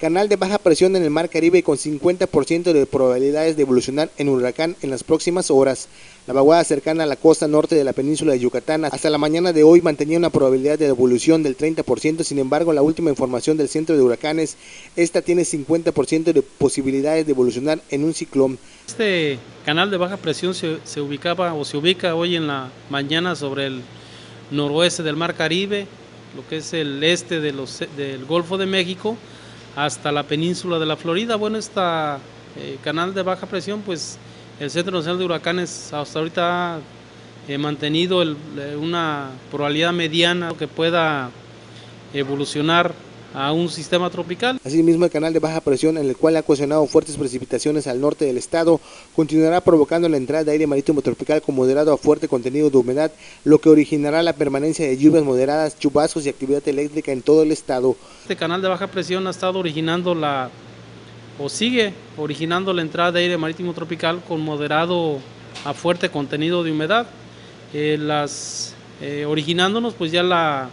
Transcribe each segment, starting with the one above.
Canal de baja presión en el Mar Caribe con 50% de probabilidades de evolucionar en huracán en las próximas horas. La vaguada cercana a la costa norte de la península de Yucatán hasta la mañana de hoy mantenía una probabilidad de evolución del 30%, sin embargo la última información del centro de huracanes, esta tiene 50% de posibilidades de evolucionar en un ciclón. Este canal de baja presión se, se ubicaba o se ubica hoy en la mañana sobre el noroeste del Mar Caribe, lo que es el este de los, del Golfo de México, hasta la península de la Florida. Bueno, este canal de baja presión, pues el Centro Nacional de Huracanes hasta ahorita ha eh, mantenido el, una probabilidad mediana que pueda evolucionar a un sistema tropical. Asimismo, el canal de baja presión, en el cual ha ocasionado fuertes precipitaciones al norte del estado, continuará provocando la entrada de aire marítimo tropical con moderado a fuerte contenido de humedad, lo que originará la permanencia de lluvias moderadas, chubascos y actividad eléctrica en todo el estado. Este canal de baja presión ha estado originando la, o sigue originando la entrada de aire marítimo tropical con moderado a fuerte contenido de humedad, eh, las, eh, originándonos pues ya la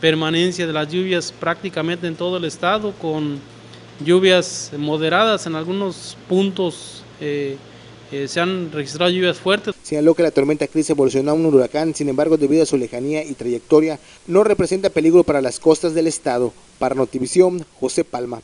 permanencia de las lluvias prácticamente en todo el estado, con lluvias moderadas en algunos puntos. Eh, eh, se han registrado lluvias fuertes. Señaló que la tormenta Cris evolucionó a un huracán, sin embargo, debido a su lejanía y trayectoria, no representa peligro para las costas del estado. Para Notivisión, José Palma.